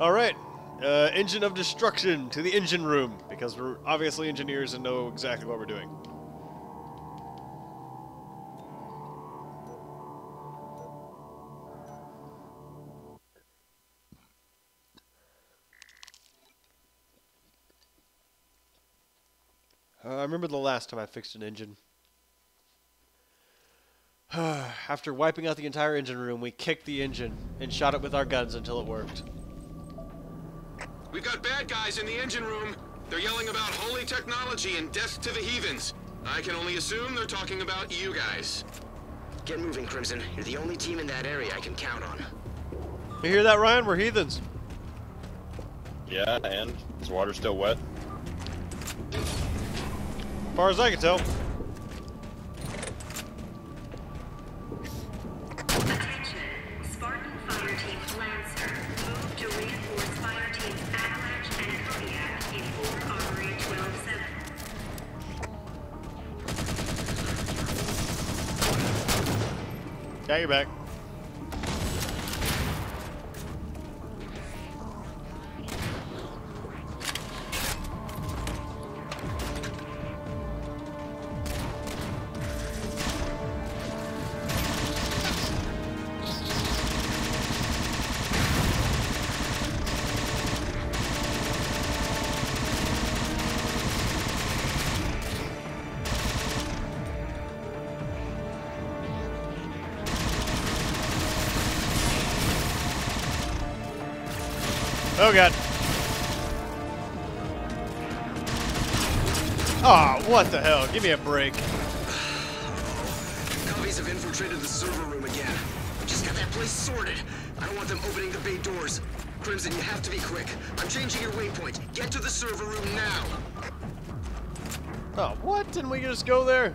All right. Uh, engine of destruction to the engine room because we're obviously engineers and know exactly what we're doing. Uh, I remember the last time I fixed an engine. After wiping out the entire engine room, we kicked the engine and shot it with our guns until it worked. We've got bad guys in the engine room. They're yelling about holy technology and death to the heathens. I can only assume they're talking about you guys. Get moving, Crimson. You're the only team in that area I can count on. You hear that, Ryan? We're heathens. Yeah, and is the water still wet? As far as I can tell. Attention, Spartan Fire Team Lancer. Got your back. Oh god. Ah, what the hell? Give me a break. Coveys have infiltrated the server room again. Just got that place sorted. I don't want them opening the bay doors. Crimson, you have to be quick. I'm changing your waypoint. Get to the server room now. Oh, what? Didn't we just go there?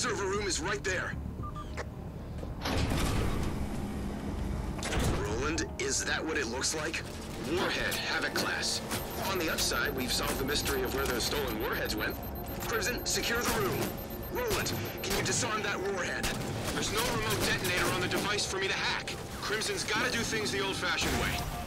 The server room is right there. Roland, is that what it looks like? Warhead, Havoc class. On the upside, we've solved the mystery of where those stolen warheads went. Crimson, secure the room. Roland, can you disarm that warhead? There's no remote detonator on the device for me to hack. Crimson's gotta do things the old-fashioned way.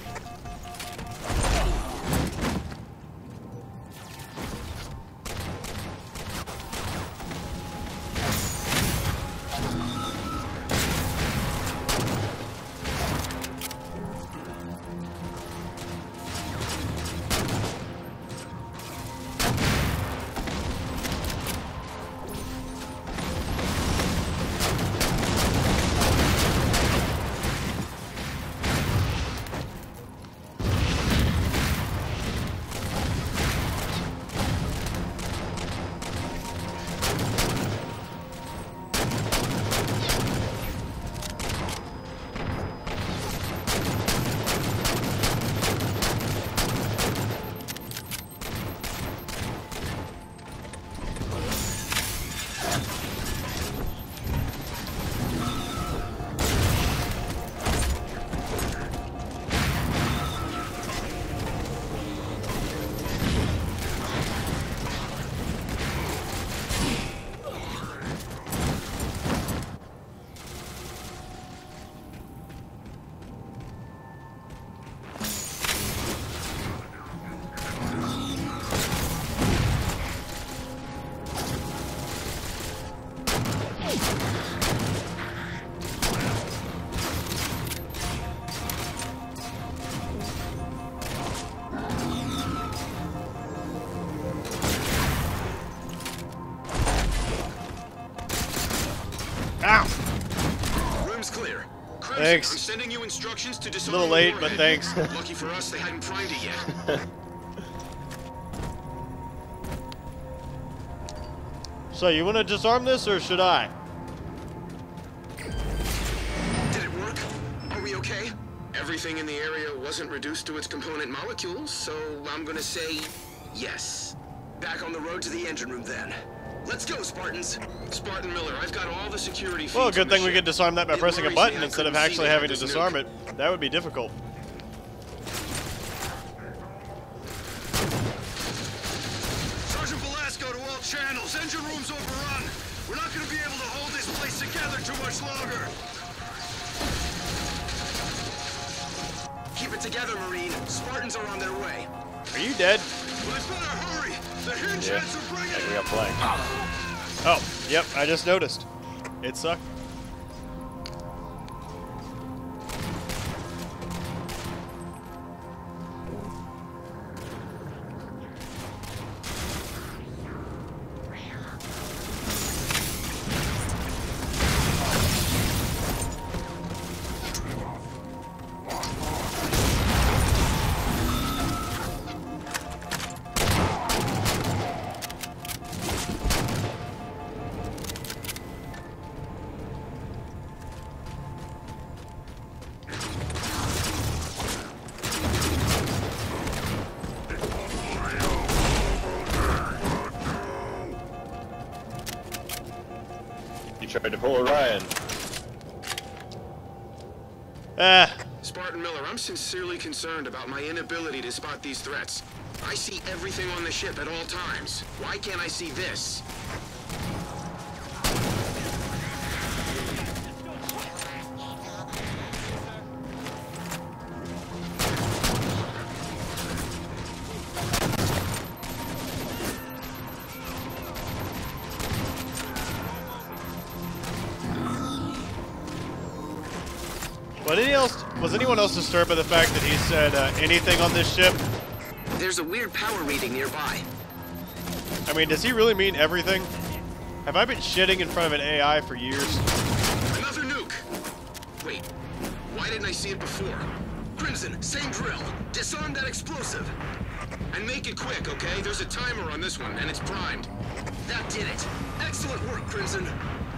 Thanks. I'm sending you instructions to disarm A little late, but thanks. Lucky for us, they hadn't primed it yet. So you want to disarm this, or should I? Did it work? Are we okay? Everything in the area wasn't reduced to its component molecules, so I'm gonna say yes. Back on the road to the engine room then. Let's go, Spartans. Spartan Miller, I've got all the security Well, good thing we ship. could disarm that by It pressing a button instead of actually having to disarm nuke. it. That would be difficult. Sergeant Velasco to all channels. Engine room's overrun. We're not gonna be able to hold this place together too much longer. Keep it together, Marine. Spartans are on their way. Are you dead? Yeah. Like we got flanked. Oh, yep, I just noticed. It sucked. Tried to pull Orion. Ah, Spartan Miller, I'm sincerely concerned about my inability to spot these threats. I see everything on the ship at all times. Why can't I see this? What any else? Was anyone else disturbed by the fact that he said uh, anything on this ship? There's a weird power reading nearby. I mean, does he really mean everything? Have I been shitting in front of an AI for years? Another nuke! Wait, why didn't I see it before? Crimson, same drill. Disarm that explosive. And make it quick, okay? There's a timer on this one, and it's primed. That did it. Excellent work, Crimson.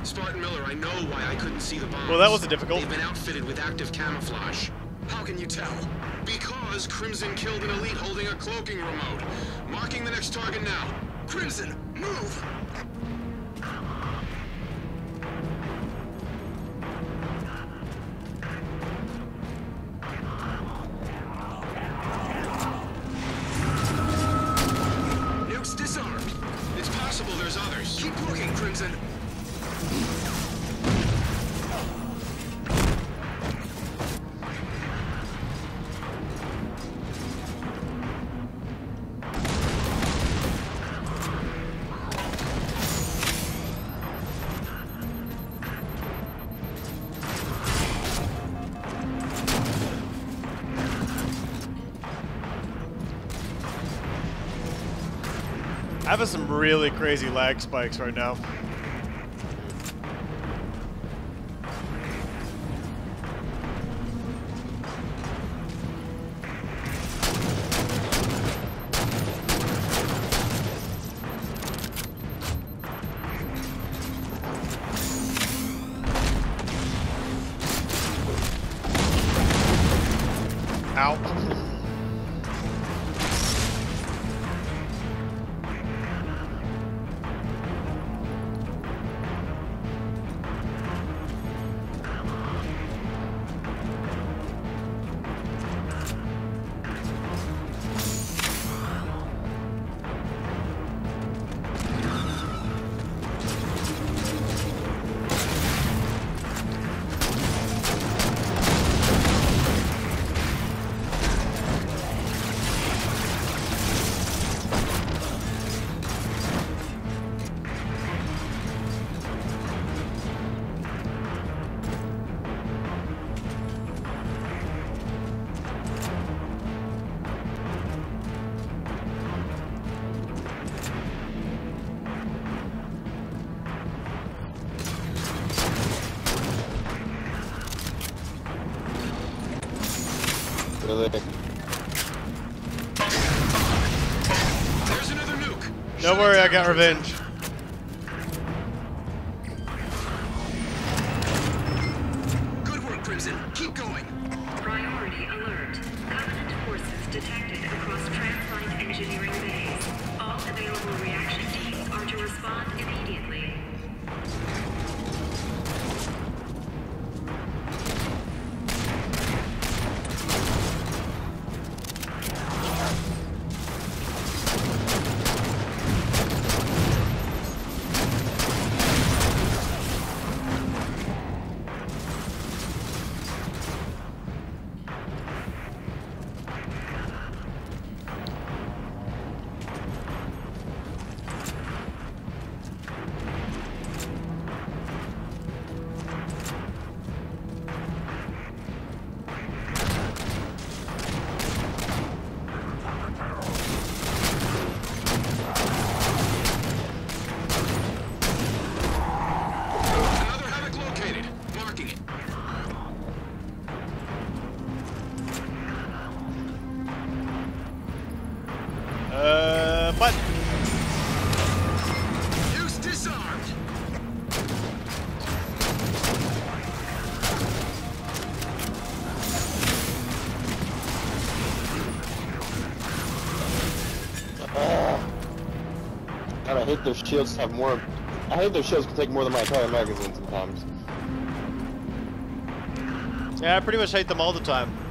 Spartan Miller, I know why I couldn't see the bombs. Well, that wasn't difficult. They've been outfitted with active camouflage. How can you tell? Because Crimson killed an elite holding a cloaking remote. Marking the next target now. Crimson, move! Have some really crazy lag spikes right now. Ow. Over there. There's another nuke. Don't worry, I got revenge. Their shields have more. I hate their shields can take more than my entire magazine sometimes. Yeah, I pretty much hate them all the time.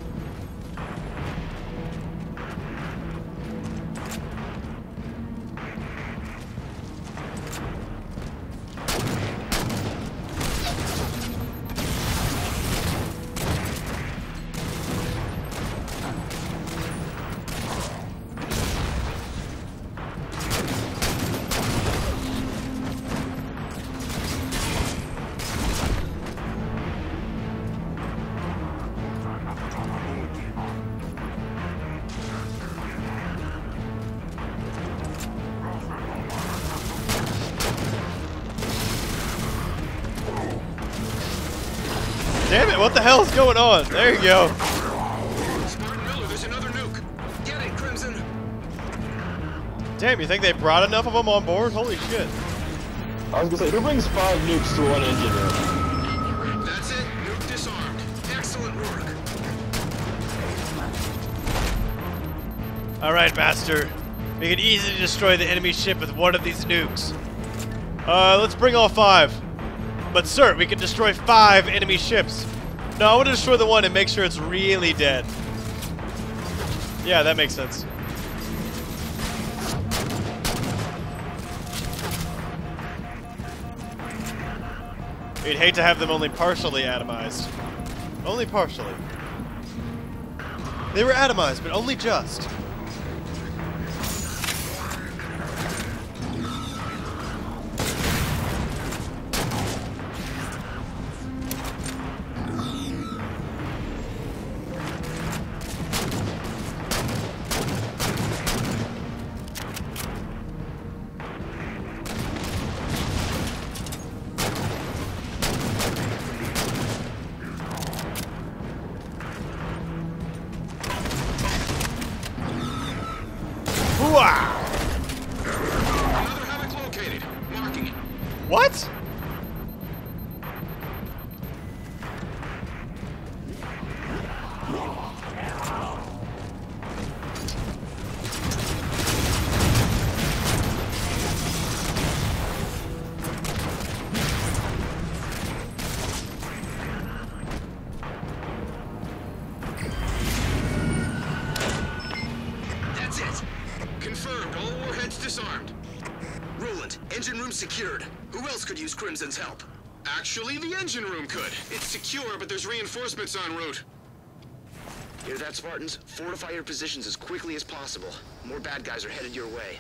Damn it, what the hell is going on? There you go. Spartan Miller, there's another nuke. Get it, Crimson. Damn, you think they brought enough of them on board? Holy shit. I was gonna say, who brings five nukes to one engine room? That's it. Nuke disarmed. Excellent work. Alright, Master. We can easily destroy the enemy ship with one of these nukes. Uh, let's bring all five. But, sir, we can destroy five enemy ships. No, I want to destroy the one and make sure it's really dead. Yeah, that makes sense. We'd hate to have them only partially atomized. Only partially. They were atomized, but only just. Help? Actually, the engine room could. It's secure, but there's reinforcements en route. Hear that, Spartans? Fortify your positions as quickly as possible. More bad guys are headed your way.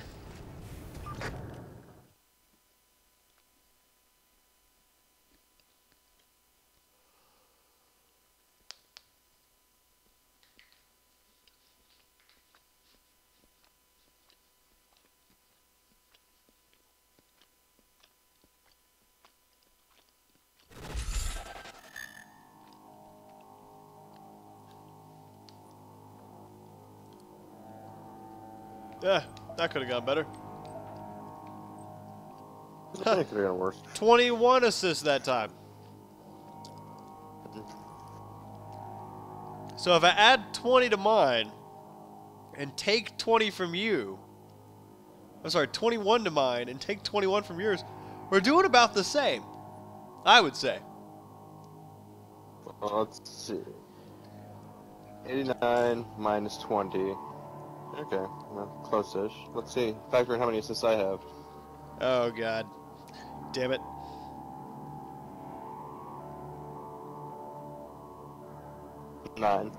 Yeah, that could have gone better. It could have gone worse. 21 assists that time. So if I add 20 to mine and take 20 from you, I'm sorry, 21 to mine and take 21 from yours, we're doing about the same. I would say. Let's see. 89 minus 20. Okay, well, close-ish. Let's see. Factor in how many assists I have. Oh god. Damn it. Nine.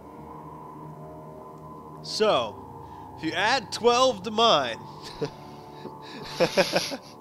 So, if you add 12 to mine,